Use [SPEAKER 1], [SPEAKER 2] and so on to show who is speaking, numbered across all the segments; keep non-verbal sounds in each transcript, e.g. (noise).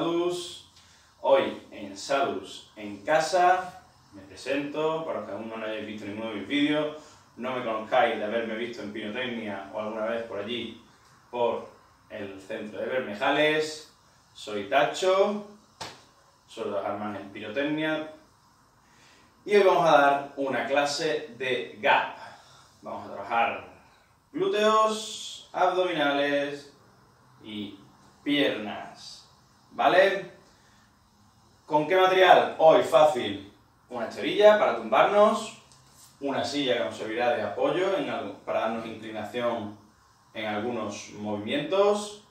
[SPEAKER 1] Sadus. Hoy en Sadus en casa, me presento, para los que aún no hayáis visto ninguno de mis vídeos, no me conozcáis de haberme visto en Pinotecnia o alguna vez por allí, por el centro de Bermejales, soy Tacho, suelo trabajar más en Pirotecnia, y hoy vamos a dar una clase de gap. Vamos a trabajar glúteos, abdominales y piernas. ¿Vale? ¿Con qué material? Hoy fácil. Una esterilla para tumbarnos, una silla que nos servirá de apoyo para darnos inclinación en algunos movimientos.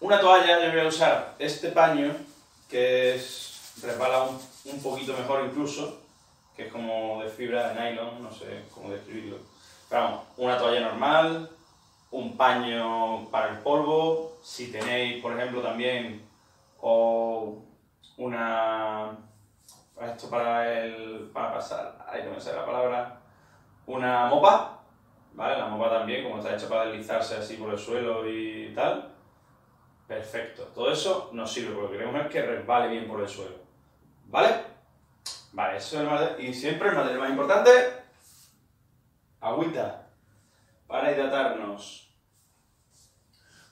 [SPEAKER 1] Una toalla, yo voy a usar este paño que es, resbala un poquito mejor incluso, que es como de fibra de nylon, no sé cómo describirlo. Pero vamos, una toalla normal, un paño para el polvo, si tenéis, por ejemplo, también o una esto para el para pasar, ahí no la palabra, una mopa, ¿vale? La mopa también, como está hecha para deslizarse así por el suelo y tal. Perfecto. Todo eso nos sirve porque que queremos es que resbale bien por el suelo. ¿Vale? Vale, eso es el material. Y siempre el material más importante, agüita, para hidratarnos.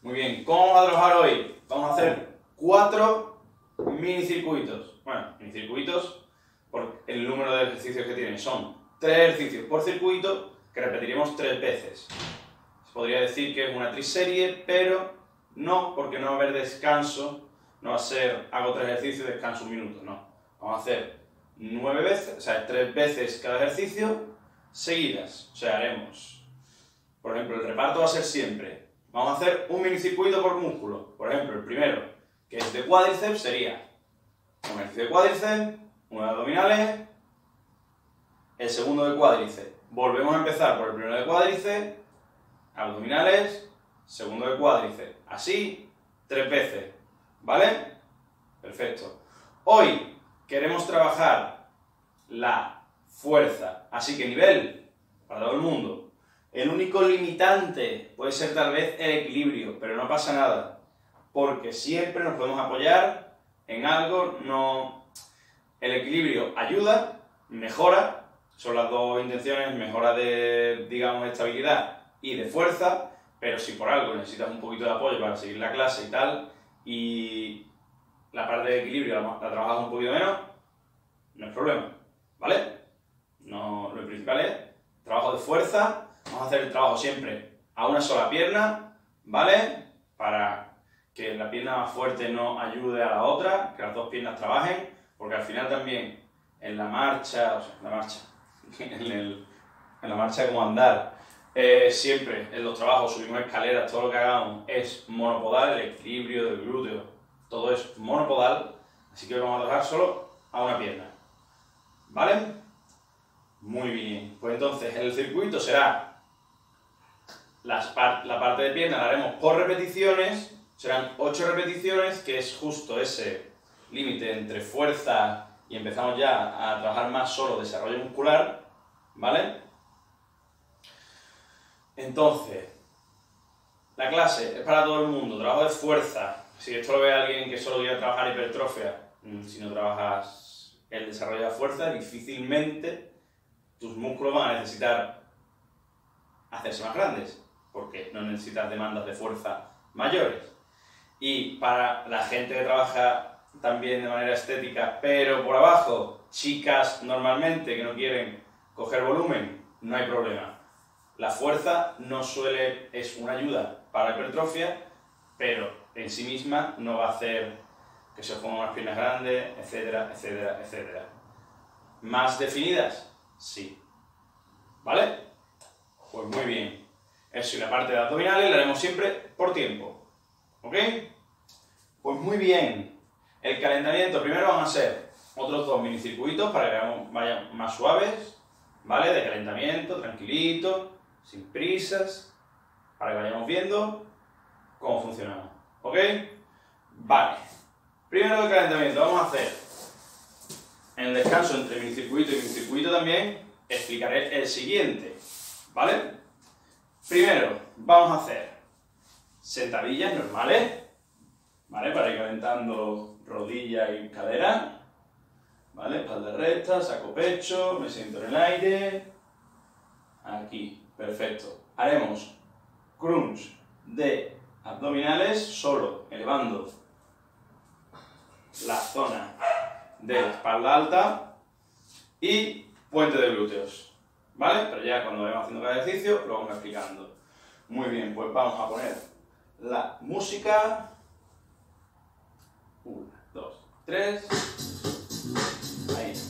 [SPEAKER 1] Muy bien, ¿cómo vamos a trabajar hoy? Vamos a hacer cuatro minicircuitos. Bueno, minicircuitos por el número de ejercicios que tienen. Son tres ejercicios por circuito que repetiremos tres veces. Se podría decir que es una triserie, pero no, porque no va a haber descanso. No va a ser, hago tres ejercicios descanso un minuto. No. Vamos a hacer nueve veces, o sea, tres veces cada ejercicio seguidas. O sea, haremos, por ejemplo, el reparto va a ser siempre, vamos a hacer un minicircuito por músculo. Por ejemplo, el primero, que es de cuádriceps, sería un ejercicio de cuádriceps, uno de abdominales, el segundo de cuádriceps. Volvemos a empezar por el primero de cuádriceps, abdominales, segundo de cuádriceps. Así, tres veces. ¿Vale? Perfecto. Hoy queremos trabajar la fuerza, así que nivel para todo el mundo. El único limitante puede ser tal vez el equilibrio, pero no pasa nada, porque siempre nos podemos apoyar en algo, no... El equilibrio ayuda, mejora, son las dos intenciones, mejora de, digamos, estabilidad y de fuerza, pero si por algo necesitas un poquito de apoyo para seguir la clase y tal, y la parte de equilibrio la, trabajas un poquito menos, no es problema, ¿vale? No, lo principal es trabajo de fuerza, vamos a hacer el trabajo siempre a una sola pierna, ¿vale? Para que la pierna más fuerte no ayude a la otra, que las dos piernas trabajen, porque al final también en la marcha, o sea, en la marcha, (laughs) en, la marcha como andar, eh, siempre en los trabajos subimos escaleras, todo lo que hagamos es monopodal, el equilibrio del glúteo, todo es monopodal, así que vamos a trabajar solo a una pierna. ¿Vale? Muy bien. Pues entonces el circuito será la parte de pierna, la haremos por repeticiones, serán 8 repeticiones, que es justo ese límite entre fuerza y empezamos ya a trabajar más solo desarrollo muscular, ¿vale? Entonces, la clase es para todo el mundo, trabajo de fuerza, si esto lo ve alguien que solo quiere trabajar hipertrofia, mm, si no trabajas el desarrollo de fuerza, difícilmente tus músculos van a necesitar hacerse más grandes, porque no necesitas demandas de fuerza mayores. Y para la gente que trabaja también de manera estética, pero por abajo, chicas normalmente que no quieren coger volumen, no hay problema. La fuerza no suele, es una ayuda para la hipertrofia, pero en sí misma no va a hacer que se pongan unas piernas grandes, etcétera, etcétera, etcétera. ¿Más definidas? Sí. ¿Vale? Pues muy bien. Eso y la parte de abdominales la haremos siempre por tiempo. ¿Ok? Pues muy bien. El calentamiento, primero van a ser otros dos minicircuitos para que vayan más suaves, ¿vale? De calentamiento, tranquilito, sin prisas, para que vayamos viendo cómo funcionamos. ¿Ok? Vale. Primero el calentamiento. Vamos a hacer en el descanso entre minicircuito y minicircuito también explicaré el siguiente. ¿Vale? Primero, vamos a hacer sentadillas normales,
[SPEAKER 2] ¿vale? Para ir calentando rodillas y cadera, ¿vale? Espalda recta, saco pecho, me siento en el aire, aquí, perfecto. Haremos crunch de abdominales solo, elevando la zona de espalda alta y puente de glúteos. ¿Vale? Pero ya cuando vayamos haciendo cada ejercicio lo vamos explicando. Muy bien, pues vamos a poner la música. Una, dos, tres. Ahí.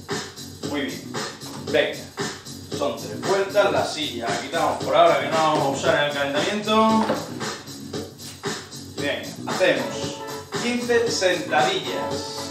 [SPEAKER 2] Muy bien. Venga. Son tres vueltas. La silla la quitamos por ahora que no vamos a usar en el calentamiento. Bien. Hacemos 15 sentadillas.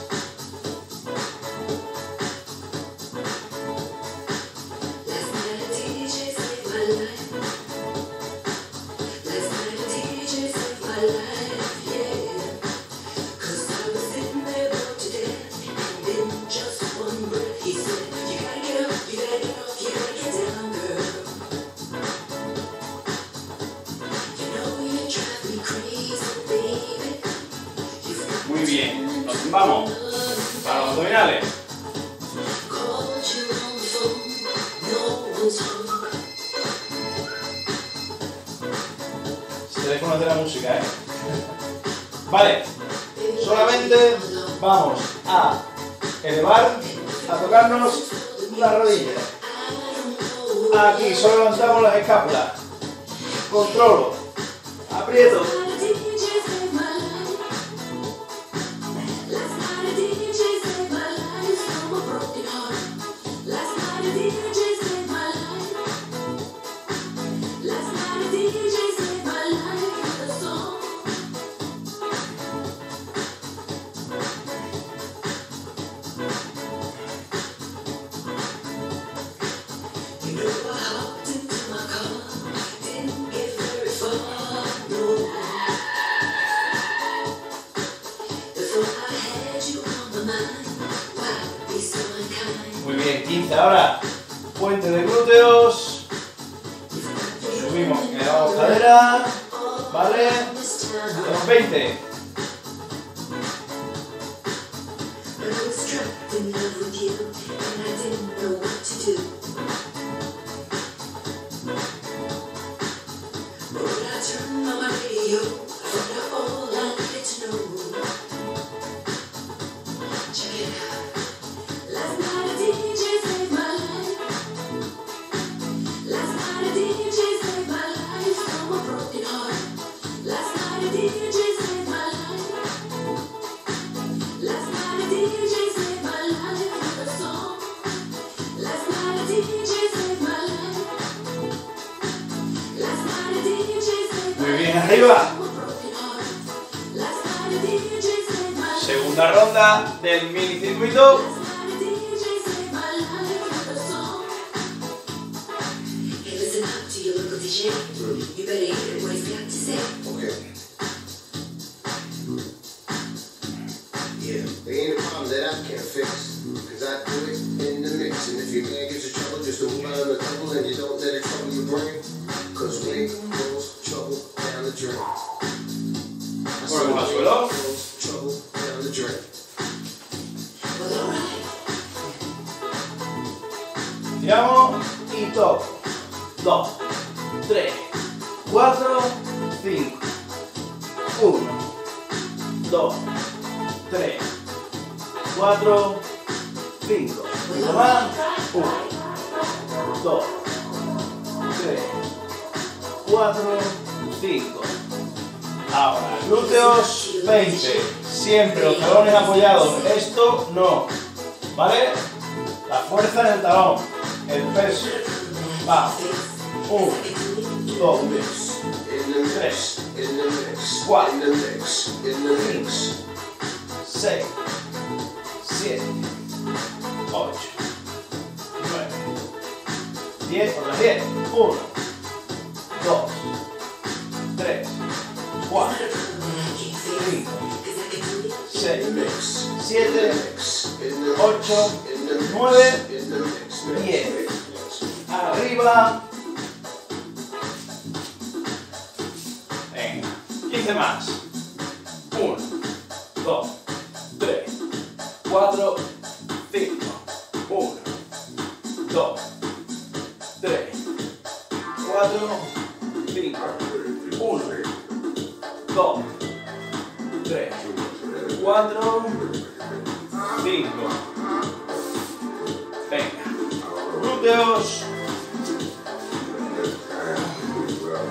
[SPEAKER 2] everything. 2, 3, 4, 5, más, 1, 2, 3, 4, 5. Ahora, glúteos 20, siempre los talones apoyados, esto no, ¿vale? La fuerza en el talón, el peso, va, 1, 2,
[SPEAKER 3] 3,
[SPEAKER 2] squat
[SPEAKER 3] in the mix, in the mix.
[SPEAKER 2] 6, 7, 8, 9, 10, por la 10, 1, 2, 3, Arriba. 15 más. 1,
[SPEAKER 1] 2, 3, 4, 5. 1, 2, 3, 4, 5. 1, 2, 3, 4, 5. Venga. Glúteos.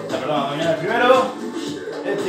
[SPEAKER 1] Perdón, mañana el primero.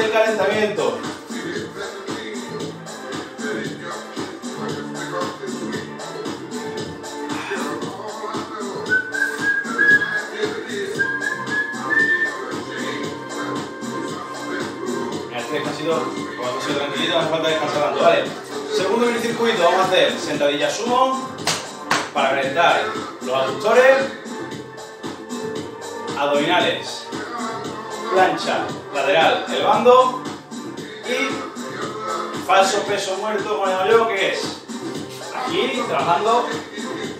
[SPEAKER 1] del calentamiento. Esto ha sido tranquilito, no hace falta descansar tanto, ¿vale? Segundo minicircuito, vamos a hacer sentadilla sumo para calentar los aductores, abdominales, plancha lateral, el bando y falso peso muerto, como llamo yo, que es aquí trabajando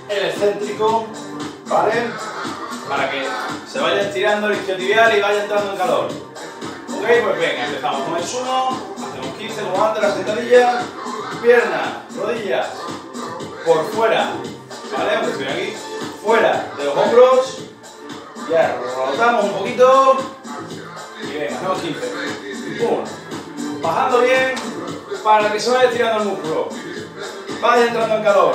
[SPEAKER 1] el excéntrico, ¿vale? Para que se vaya estirando el isquiotibial y vaya entrando en calor. Ok, pues venga, empezamos con el sumo, hacemos 15 como antes, la sentadilla, pierna, rodillas, por fuera, ¿vale? Aunque estoy aquí, fuera de los hombros, ya rotamos un poquito, venga, hacemos 15. Uno, bajando bien, para que se vaya estirando el músculo, vaya entrando en calor.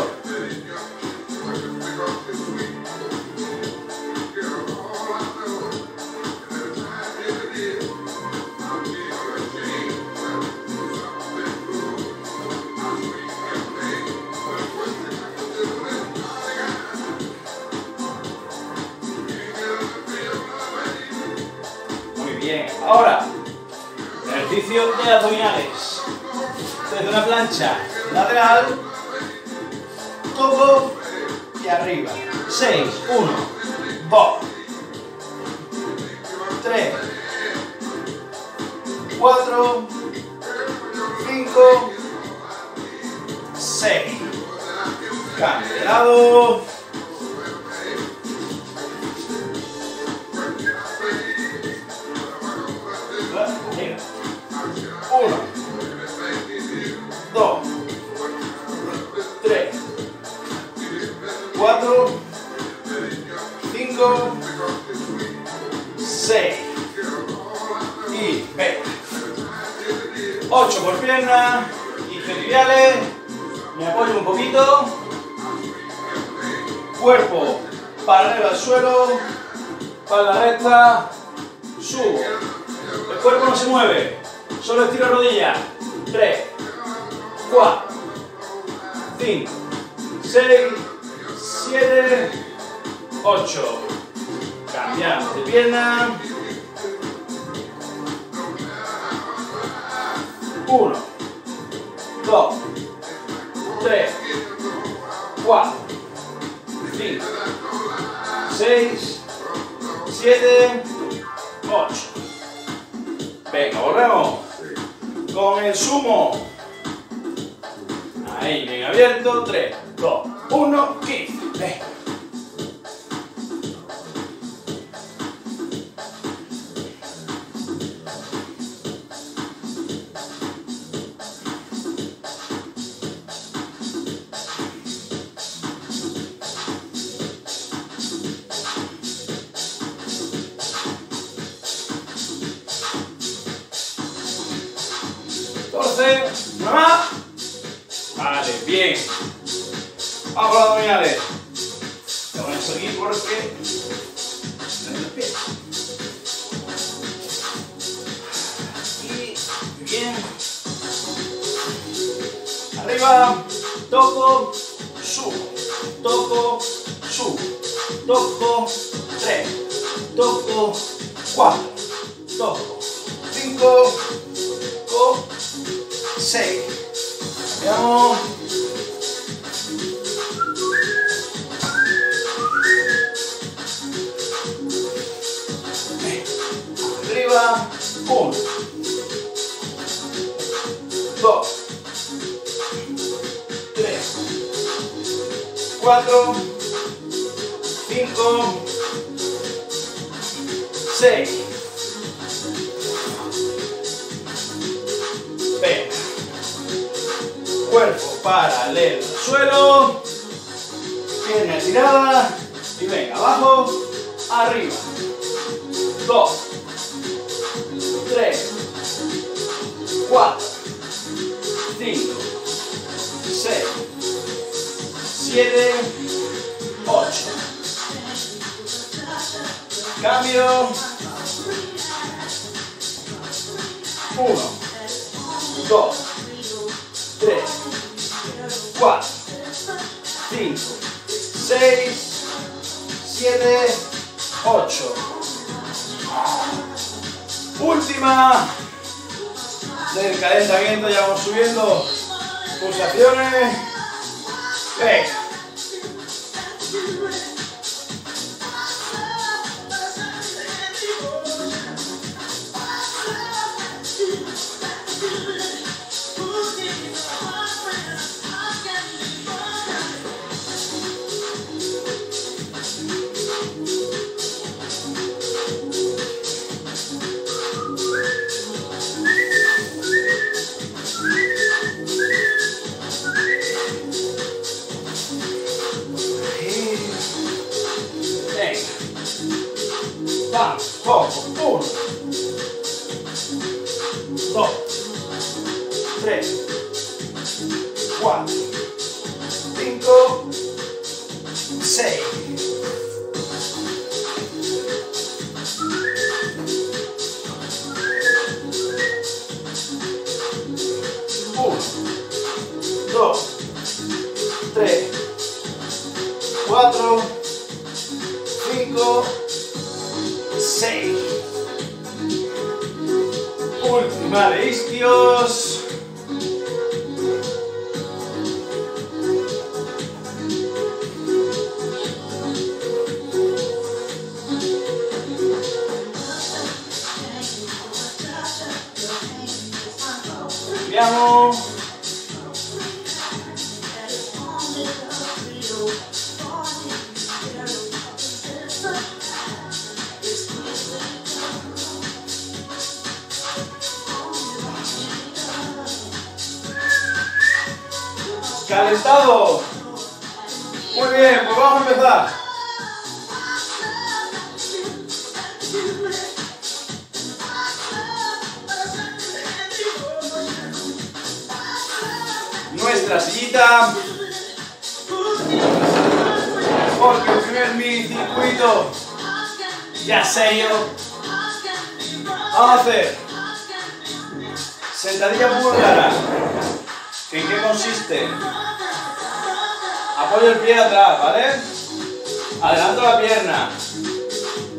[SPEAKER 1] Ahora, ejercicio de abdominales. Desde una plancha lateral, toco y arriba. 6, 1, 2, 3, 4, 5, 6. Cambio. Ahí, bien abierto. 3, 2, 1, 15. Cambio. Uno. Dos. Tres. Cuatro. Cinco. Seis. Siete. Ocho. Última del calentamiento, ya vamos subiendo pulsaciones. Venga. Calentado. Muy bien, pues vamos a empezar. Porque el primer mini circuito ya serio. Vamos a hacer sentadilla búlgara. ¿Que ¿En qué consiste? Apoyo el pie atrás, ¿vale? Adelanto la pierna.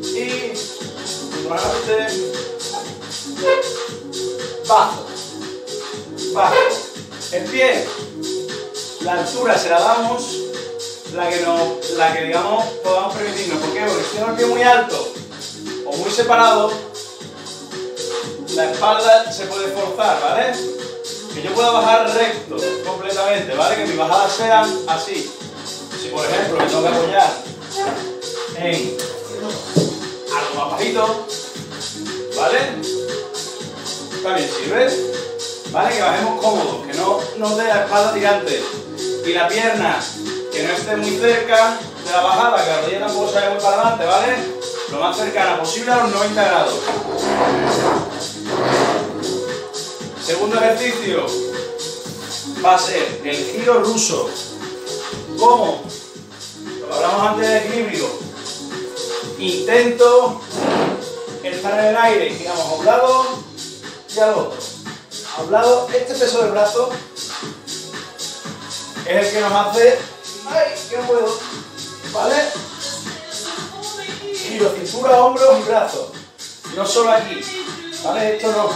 [SPEAKER 1] Y controlante. Bajo. Bajo. El pie. La altura se la damos la que, no, la que digamos podamos permitirnos. ¿Por qué? Porque si tengo el pie muy alto o muy separado, la espalda se puede forzar, ¿vale? Que yo pueda bajar recto completamente, ¿vale? Que mis bajadas sean así. Si por ejemplo me tengo que apoyar en algo más bajito, ¿vale? También sirve, ¿vale? Que bajemos cómodos, que no nos dé la espalda tirante y la pierna que no esté muy cerca de la bajada, que la rodilla tampoco se muy para adelante, ¿vale? Lo más cercana posible a los 90 grados. Segundo ejercicio va a ser el giro ruso. ¿Cómo? Lo hablamos antes del equilibrio. Intento estar en el aire, giramos a un lado y al otro. a un lado. Este peso del brazo es el que nos hace... ¡Ay, no puedo! ¿Vale? Giro, cintura, hombros y brazos. No solo aquí. ¿Vale? Esto no.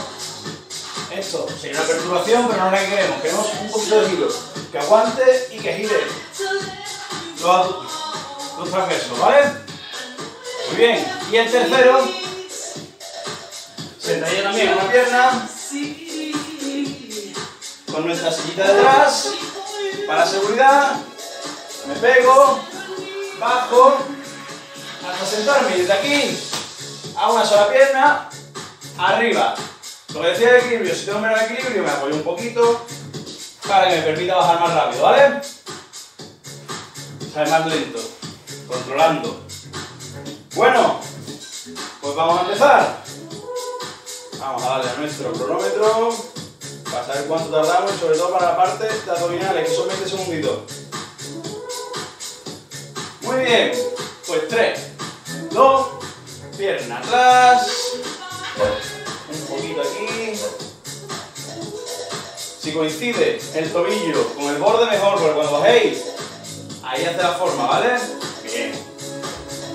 [SPEAKER 1] Esto sería una perturbación, pero no la que queremos. Queremos un poquito de giro. Que aguante y que gire. Los, los transversos, ¿vale? Muy bien. Y el tercero. Sentadilla también una pierna. Con nuestra sillita detrás. Para seguridad. Me pego. Bajo. Hasta sentarme. Desde aquí. A una sola pierna. Arriba. Lo que decía de equilibrio, si tengo menos equilibrio me apoyo un poquito para que me permita bajar más rápido, ¿vale? Sea, más lento, controlando. Bueno, pues vamos a empezar. Vamos a darle a nuestro cronómetro para saber cuánto tardamos sobre todo para la parte de abdominales, que son 20 segunditos. Muy bien, pues 3, 2, pierna atrás, un poquito aquí. Si coincide el tobillo con el borde mejor, porque cuando bajéis, ahí hace la forma, ¿vale? Bien.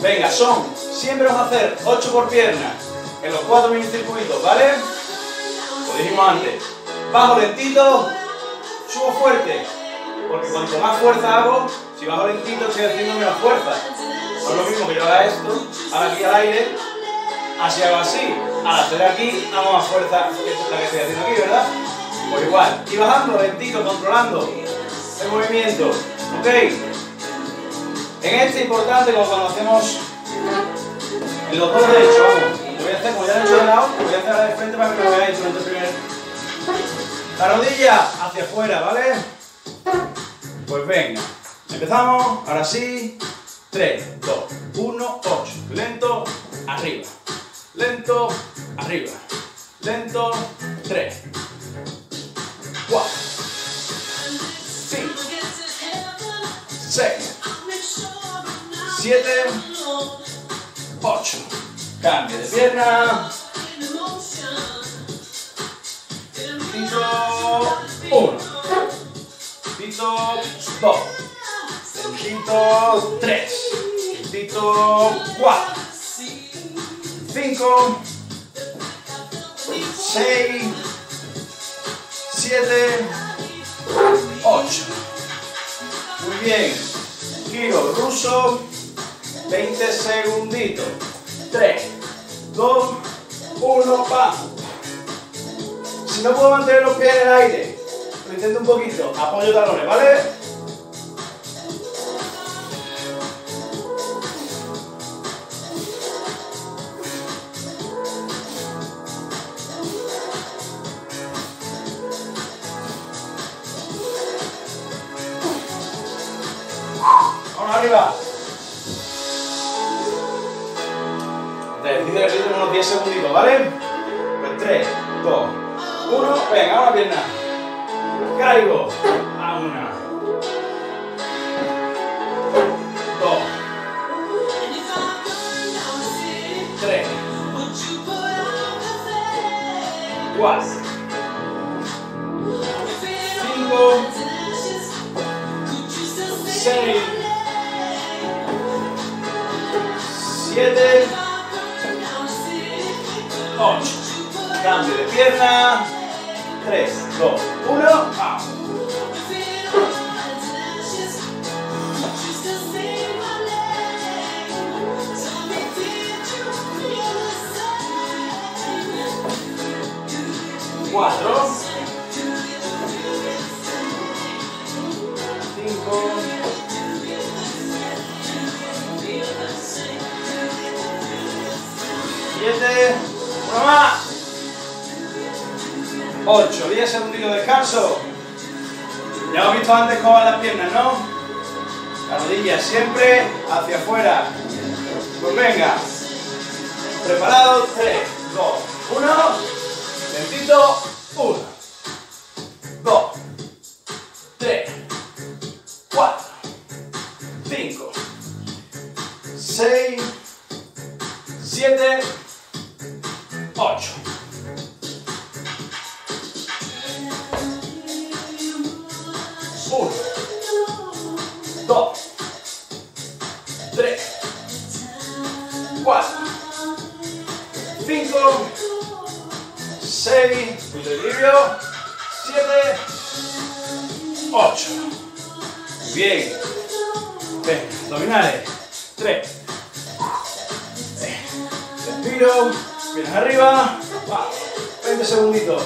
[SPEAKER 1] Venga, son, siempre vamos a hacer 8 por pierna en los 4 minicircuitos, ¿vale? Lo dijimos antes. Bajo lentito, subo fuerte. Porque cuanto más fuerza hago, si bajo lentito estoy haciendo menos fuerza. No es lo mismo que yo haga esto, ahora aquí al aire, así hago así. Al hacer aquí, hago más fuerza que esta que estoy haciendo aquí, ¿verdad? Pues igual. Y bajando lentito, controlando el movimiento. ¿Ok? En este importante, como cuando hacemos en los dos derechos. Lo voy a hacer, como ya lo he hecho de lado, lo voy a hacer ahora de frente para que lo veáis durante el primer. La rodilla hacia afuera, ¿vale? Pues venga. Empezamos, ahora sí. 3, 2, 1, 8. Lento, arriba. Lento, arriba. Lento, 3, 4, 5, 6, 7, 8. Cambio de pierna. Pito 1. Pito 2. Pito 3. Pito 4. 5. 6. 7. 8. Muy bien. Giro ruso. 20 segunditos. 3, 2, 1, pa. Si no puedo mantener los pies en el aire, lo intento un poquito. Apoyo talones, ¿vale? Vamos arriba. Ejercicio de ritmo unos 10 segunditos, ¿vale? Pues 3, 2, 1, venga, una pierna. Caigo. Respiro. Arriba. Va. 20 segunditos.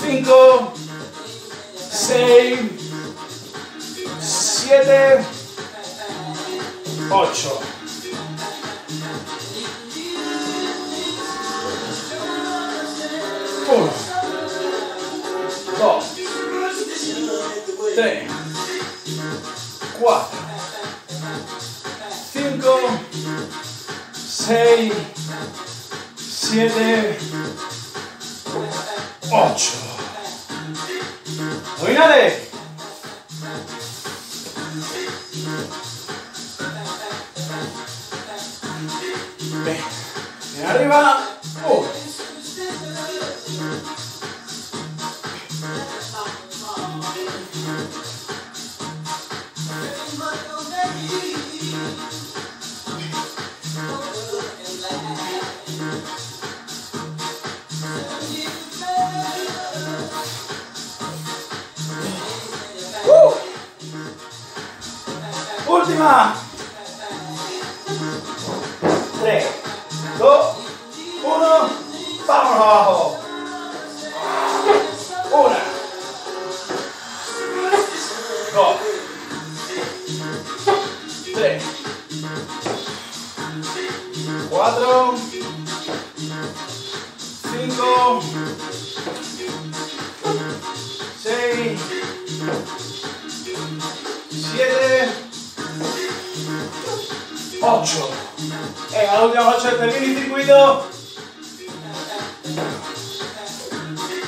[SPEAKER 1] Cinco. Seis.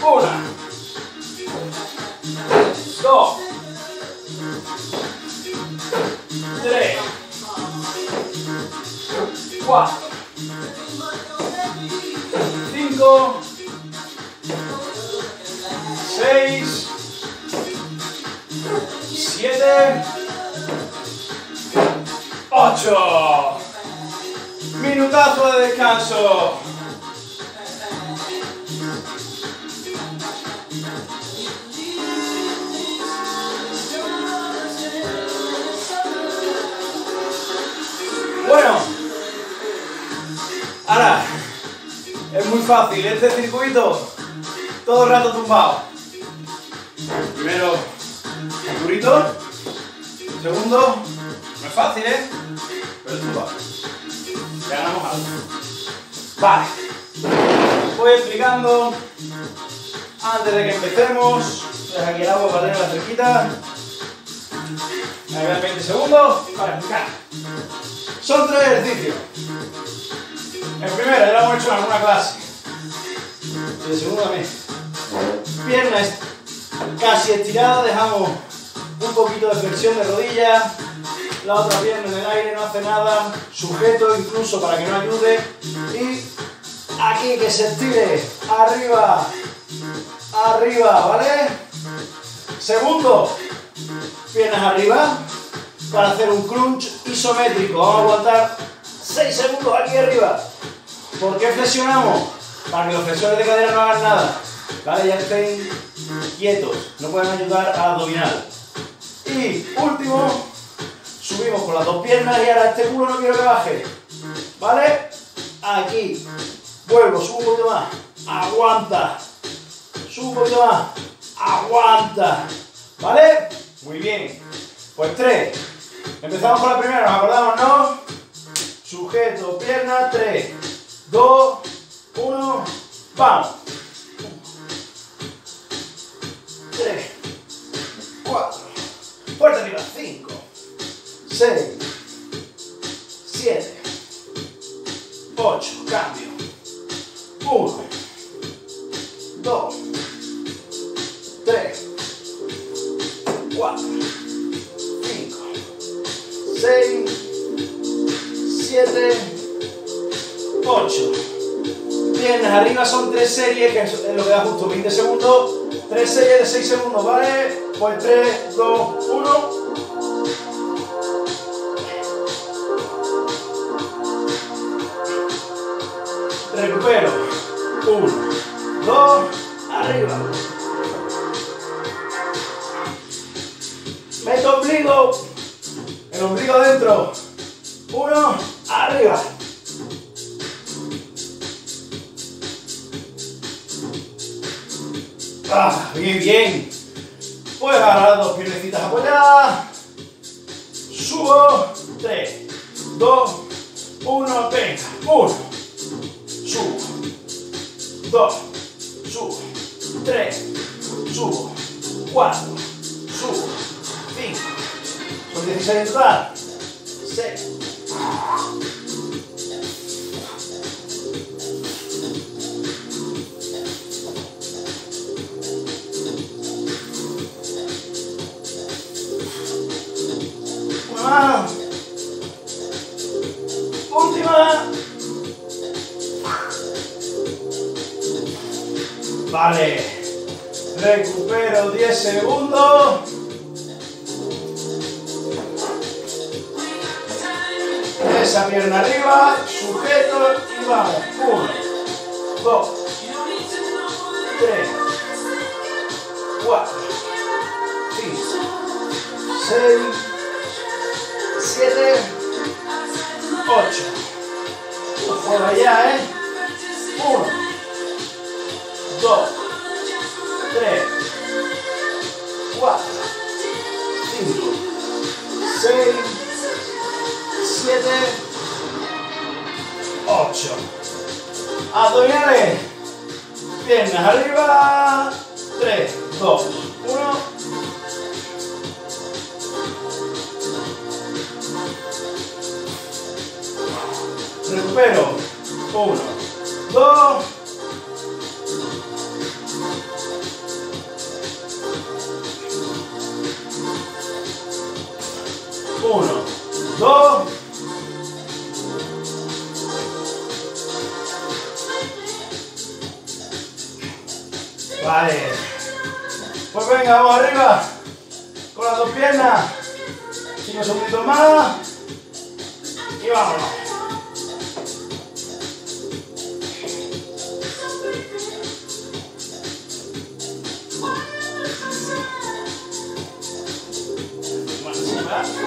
[SPEAKER 1] Una. Este circuito, todo el rato tumbado. Primero, durito. Segundo, no es fácil, ¿eh? Pero tumbado. ganamos algo. Vale. Voy explicando antes de que empecemos. Deja aquí el agua para tenerla cerquita. Me quedan 20 segundos para explicar. Son tres ejercicios. El primero ya lo hemos hecho en alguna clase. El segundo también. Piernas casi estiradas, dejamos un poquito de flexión de rodilla. La otra pierna en el aire no hace nada. Sujeto incluso para que no ayude. Y aquí que se estire. Arriba. Arriba, ¿vale? Segundo. Piernas arriba. Para hacer un crunch isométrico. Vamos a aguantar 6 segundos aquí arriba. ¿Por qué flexionamos? Para que los flexores de cadera no hagan nada. ¿Vale? Ya estén quietos. No pueden ayudar a abdominal. Y último, subimos con las dos piernas y ahora este culo no quiero que baje. ¿Vale? Aquí. Vuelvo, subo un poquito más. Aguanta. Subo un poquito más. Aguanta. ¿Vale? Muy bien. Pues tres. Empezamos con la primera, nos acordamos, ¿no? Sujeto, pierna, 3, 2, 1, vamos. 3, 4, fuerte arriba, 5, 6, 7, 8, cambio. 1, 2, 3, 4, 5, 6, 7, 8. Piernas arriba son 3 series, que es lo que da justo 20 segundos. 3 series de 6 segundos, ¿vale? Pues 3, 2, 1. Bueno, sí,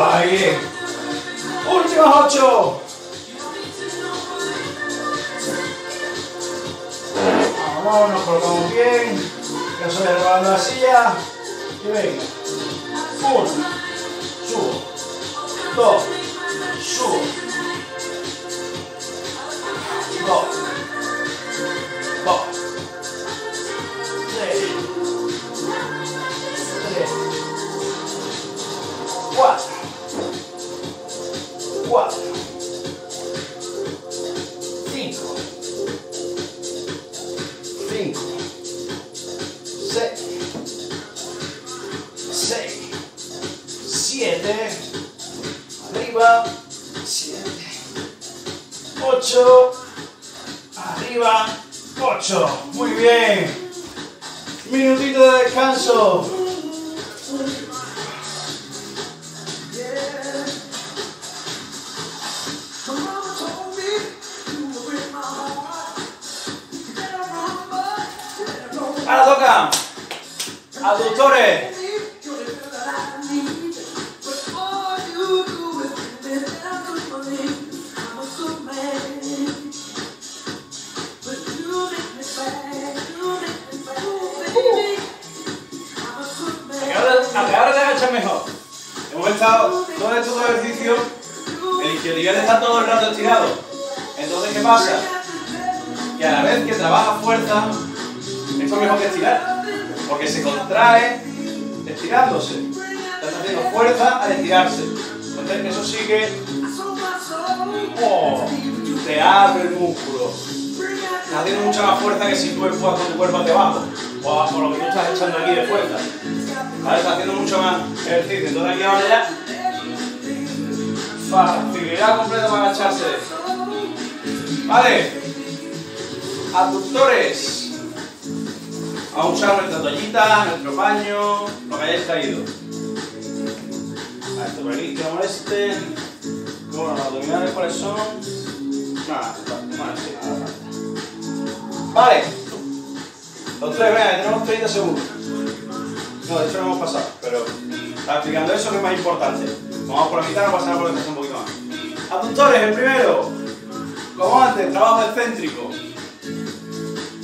[SPEAKER 1] Ahí bien. Últimas ocho. Vamos, nos colocamos bien. Yo soy elevando la silla. Y venga. Uno. Subo. Dos. Subo. Dos. Músculo. Estás haciendo mucha más fuerza que si tú empujas con tu cuerpo hacia abajo. O por lo que tú estás echando aquí de fuerza. Estás haciendo mucho más ejercicio. Entonces aquí ahora ya. Facilidad completa para agacharse. ¿Vale? Abductores. Vamos a usar nuestra toallita, nuestro paño, lo que hayáis traído. A esto por aquí, que no moleste. Bueno, los abdominales cuáles son. Nada, Vale. Los tres, que tenemos 30 segundos. No, de hecho no hemos pasado, pero estaba explicando eso que es más importante. Vamos por la mitad, no pasa nada por empezar un poquito más. Abductores, el primero. Como antes, trabajo excéntrico.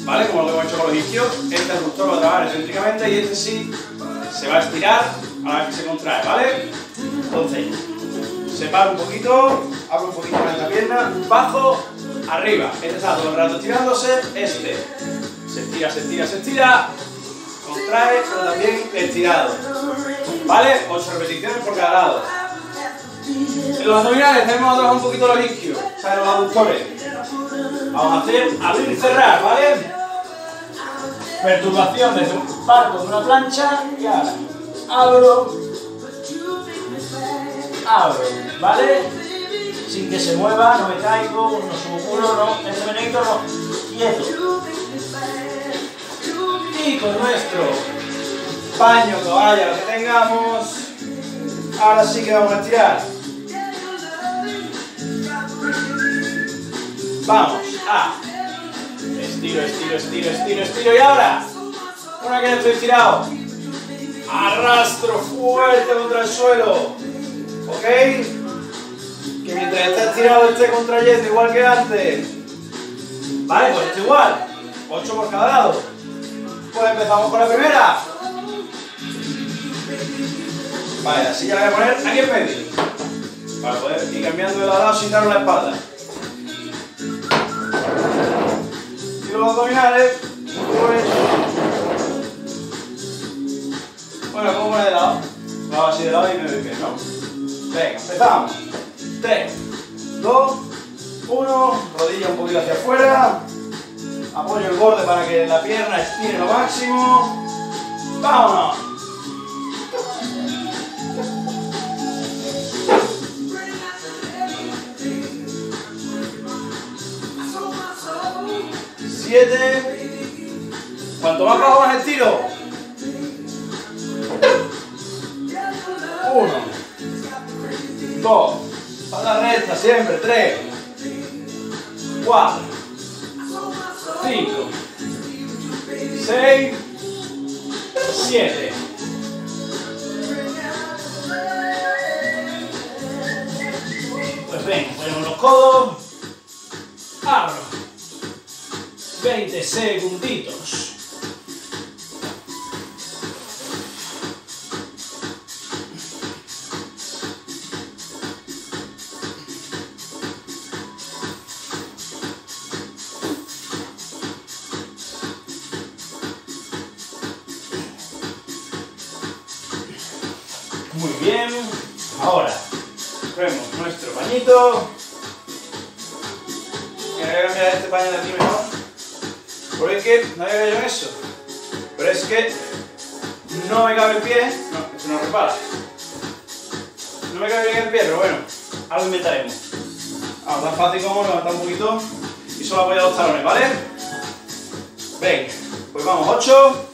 [SPEAKER 1] ¿Vale? Como lo hemos hecho con los isquios, este abductor va a trabajar excéntricamente y este sí se va a estirar a la vez que se contrae, ¿vale? Entonces, separo un poquito, abro un poquito la pierna, bajo, arriba. Este está todo el rato estirándose, este se estira, se estira, se estira, contrae, pero también estirado. ¿Vale? 8 repeticiones por cada lado. En los abdominales tenemos trabajar un poquito los isquios, o sea, los aductores. Vamos a hacer abrir y cerrar, ¿vale? Perturbación desde un barco de una plancha y ahora abro, abro, ¿vale? Sin que se mueva, no me caigo, no subo culo, no, este menito no, quieto. Y con nuestro paño, toalla, lo que tengamos, ahora sí que vamos a estirar. Vamos. A. Estiro, estiro, estiro, estiro, estiro. Y ahora. Una que ya estoy estirado. Arrastro fuerte contra el suelo. ¿Ok? Que mientras está estirado esté contrayendo igual que antes. Vale, pues esto igual. 8 por cada lado. Pues empezamos con la primera. Vale, así ya la voy a poner aquí en medio. Para poder ir cambiando de lado sin darnos la espalda. Y los abdominales, pues. Bueno, ¿cómo poner de lado? Hago así de lado y me bien, ¿no? Venga, empezamos. 3, 2, 1. Rodilla un poquito hacia afuera. Apoyo el borde para que la pierna estire lo máximo. ¡Vámonos! Siete. Cuanto más bajo más estiro. Uno. Dos. Espalda recta siempre. Tres. Cuatro. Cinco. Seis. Siete. Pues ven, ponemos los codos. Abro. 20 segunditos. Pañito. A cambiar este paño de aquí mejor. Porque no había caído eso. Pero es que no me cabe el pie. No, esto no repara. No me cabe bien el pie, pero bueno, algo inventaremos. Vamos, tan fácil como levantar un poquito y solo apoyar los talones, ¿vale? Venga, pues vamos, 8.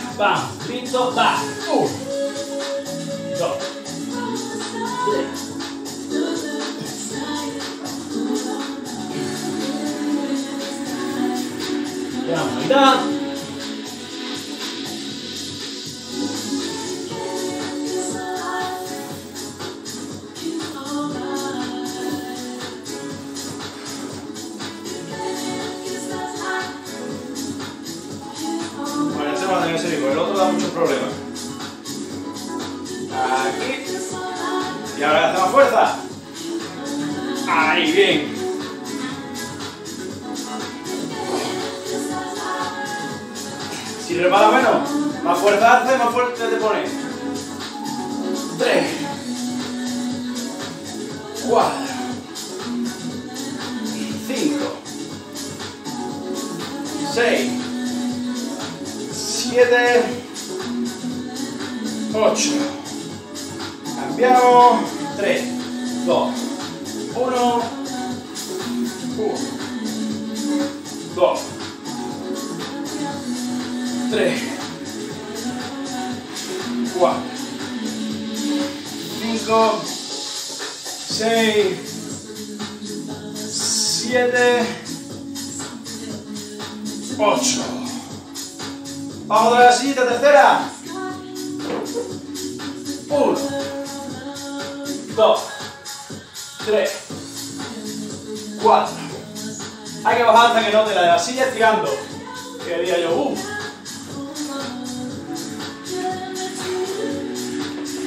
[SPEAKER 1] vamos, listo, va. Uno, dos, tres. Quedamos a 6, 7, 8. Vamos a la siguiente tercera. 1, 2, 3, 4. Hay que bajar hasta que note la de la silla estirando. Que diría yo, uh.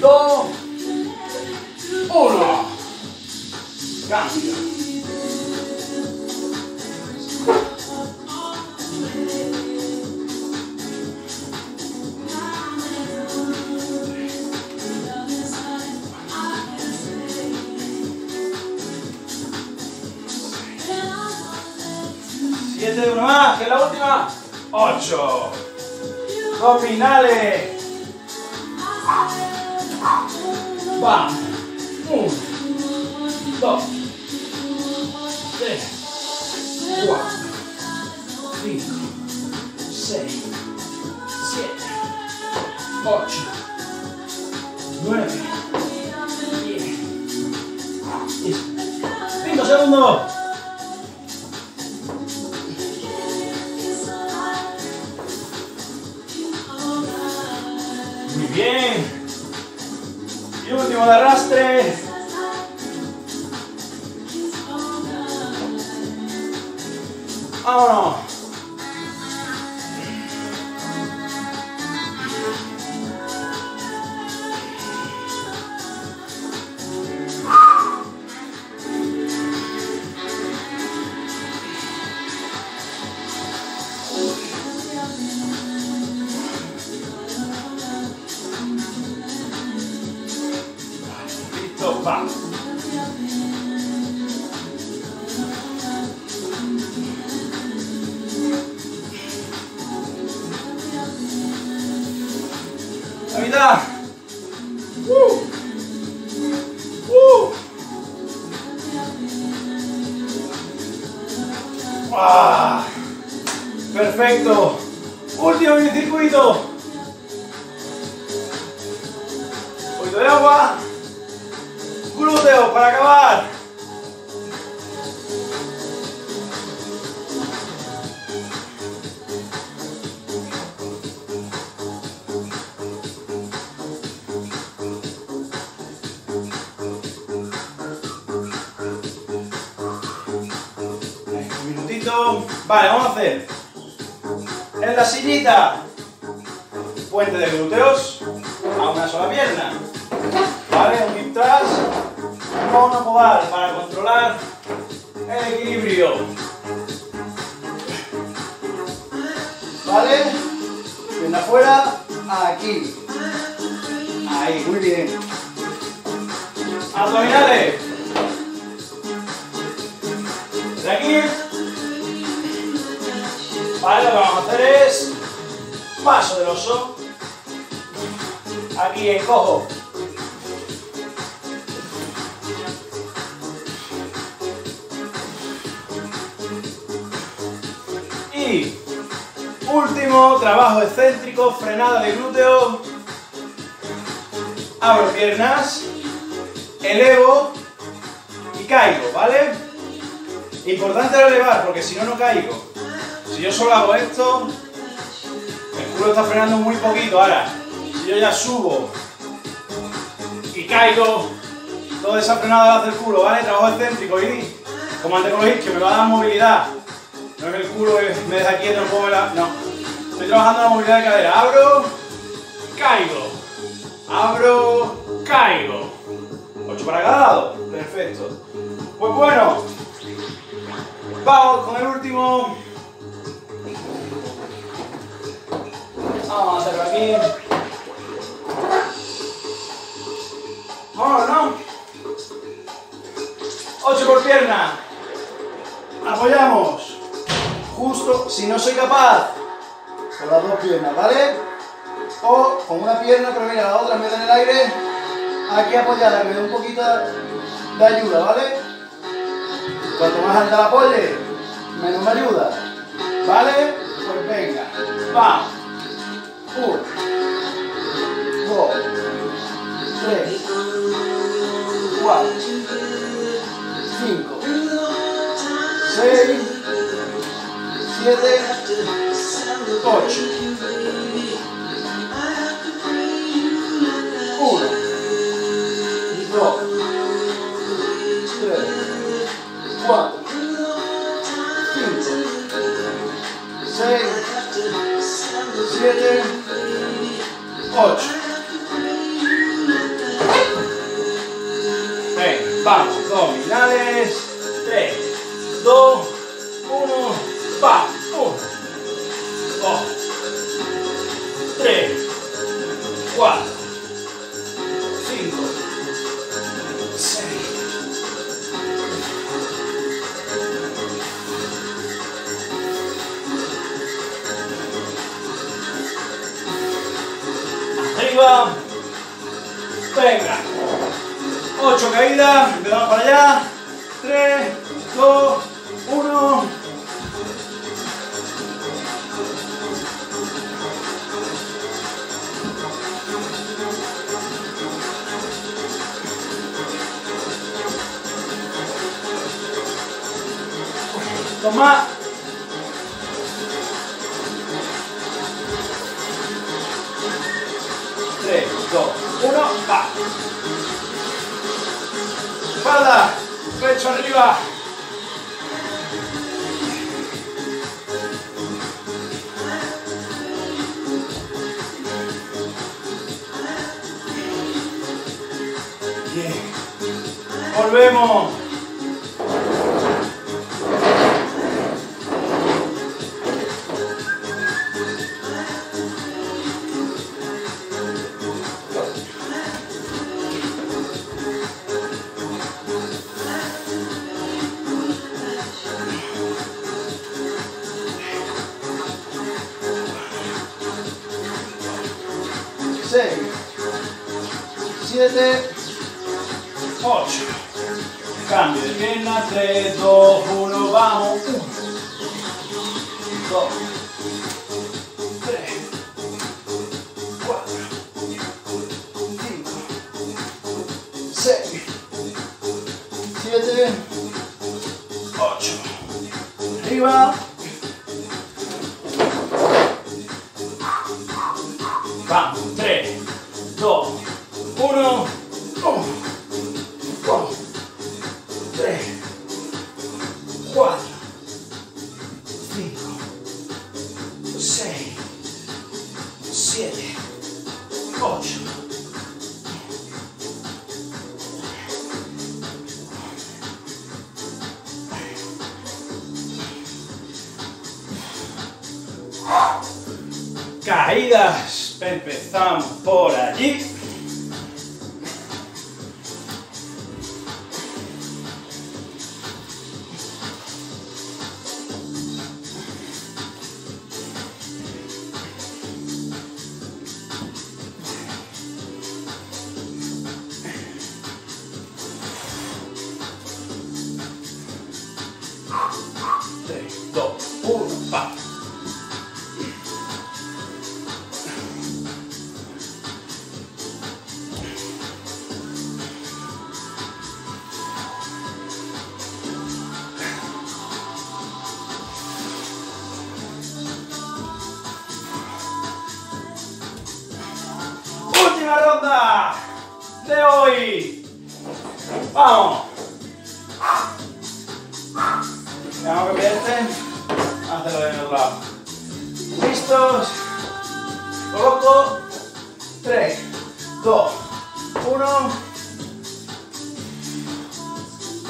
[SPEAKER 1] 2, 1. Cambia. Siete una ah, che è la ultima 8. Dominales. Va. 1. 2. 4, 5, 6, 7, 8, 9, 10. Quinto segundo. Muy bien. Y último arrastre. Vámonos. Listo, va. Abro piernas, elevo y caigo, ¿vale? Importante elevar porque si no, no caigo. Si yo solo hago esto, el culo está frenando muy poquito. Ahora, si yo ya subo y caigo, toda esa frenada la hace el culo, ¿vale? Trabajo excéntrico y como antes con los me va a dar movilidad. No es que el culo me deja quieto, no puedo No. Estoy trabajando la movilidad de cadera. Abro, caigo. Abro, caigo. 8 para cada lado. Perfecto. Pues bueno, vamos con el último. Vamos a hacerlo aquí. Vamos, ¿no? 8 por pierna. Apoyamos. Justo, si no soy capaz, con las dos piernas, ¿vale? O con una pierna, pero mira, la otra en vez en el aire, aquí apoyada, que me dé un poquito de ayuda, ¿vale? Cuanto más alta la apoye, menos me ayuda. ¿Vale? Pues venga, vamos. Uno, dos, tres, cuatro, cinco, seis, siete, ocho. 1 2 3 4 5 6 7 8 venga vamos dominales 3 2 7, 8, 9,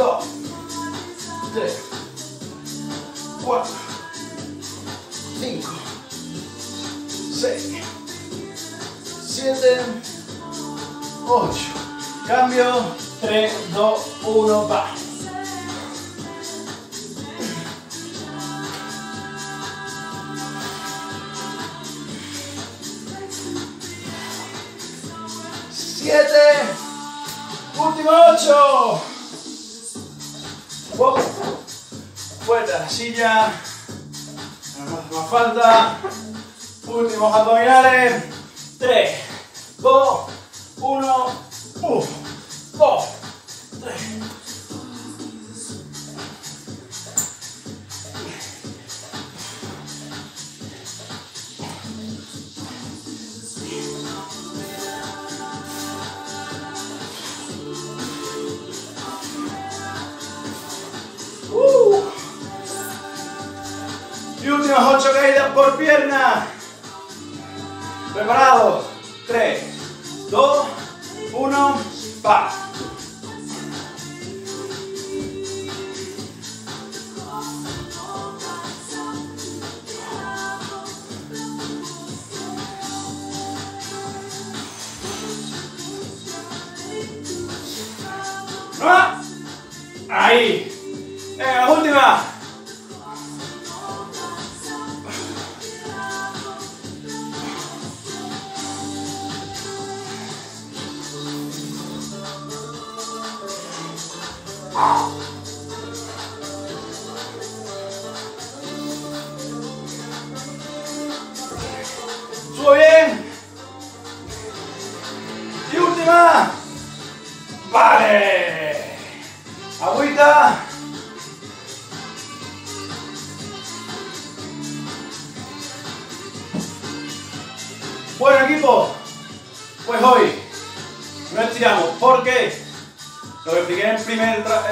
[SPEAKER 1] dos, tres, cuatro, cinco, seis, siete, ocho. Cambio, tres, dos, uno, va. Fuera la falta. Últimos abdominales. 3,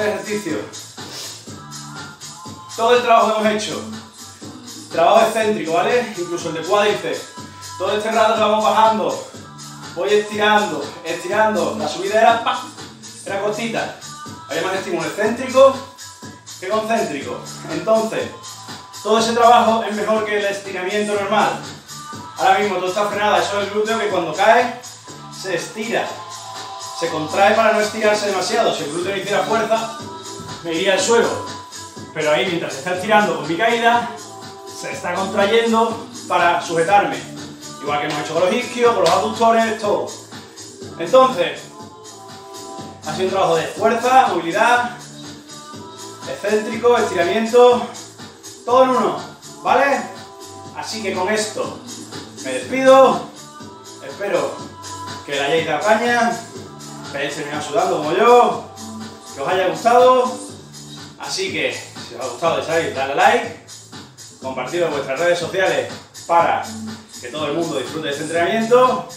[SPEAKER 1] ejercicio. Todo el trabajo que hemos hecho, trabajo excéntrico, ¿vale? Incluso el de cuádriceps. Todo este rato vamos bajando, voy estirando, estirando. La subida era era cortita. Había más estímulo excéntrico que concéntrico. Entonces, todo ese trabajo es mejor que el estiramiento normal. Ahora mismo todo está frenada, eso es el glúteo que cuando cae se estira. Se contrae para no estirarse demasiado. Si el glúteo no hiciera fuerza, me iría al suelo. Pero ahí mientras se está estirando con mi caída, se está contrayendo para sujetarme. Igual que hemos hecho con los isquios, con los aductores, todo. Entonces, ha sido un trabajo de fuerza, movilidad, excéntrico, estiramiento, todo en uno, ¿vale? Así que con esto me despido. Espero que la hayáis dado caña, terminado sudando como yo, que os haya gustado. Así que, si os ha gustado, ya sabéis, darle like, compartirlo en vuestras redes sociales para que todo el mundo disfrute de este entrenamiento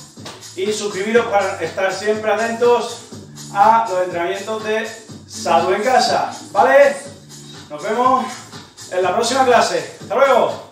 [SPEAKER 1] y suscribiros para estar siempre atentos a los entrenamientos de Sadu en casa, ¿vale? Nos vemos en la próxima clase. ¡Hasta luego!